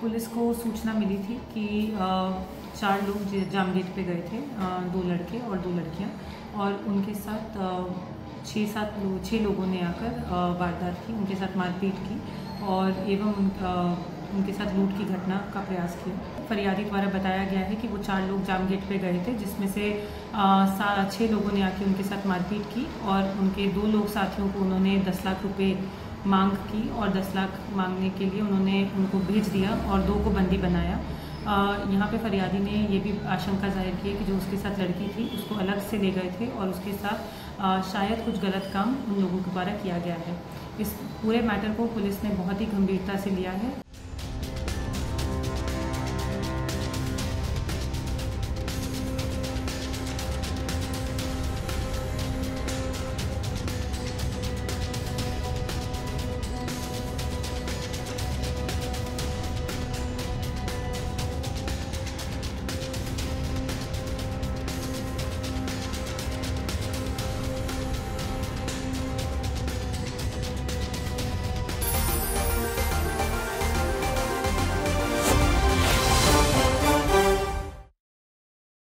Police को सूचना मिली थी कि चार लोग जाम गेट पे गए थे दो लड़के और दो लड़कियाँ और उनके साथ छः सात लोग छः लोगों ने आकर वारदात की उनके साथ मारपीट की और एवं उन, उनके साथ लूट की घटना का प्रयास किया। फरियादी द्वारा बताया गया है कि वो चार लोग जाम गेट पे गए थे जिसमें से छः लोगों ने आके उनके साथ मारपीट की और उनके दो लोग साथियों को उन्होंने दस लाख रुपए मांग की और दस लाख मांगने के लिए उन्होंने उनको भेज दिया और दो को बंदी बनाया यहाँ पे फरियादी ने ये भी आशंका ज़ाहिर की कि जो उसके साथ लड़की थी उसको अलग से ले गए थे और उसके साथ आ, शायद कुछ गलत काम उन लोगों के द्वारा किया गया है। इस पूरे मैटर को पुलिस ने बहुत ही गंभीरता से लिया है।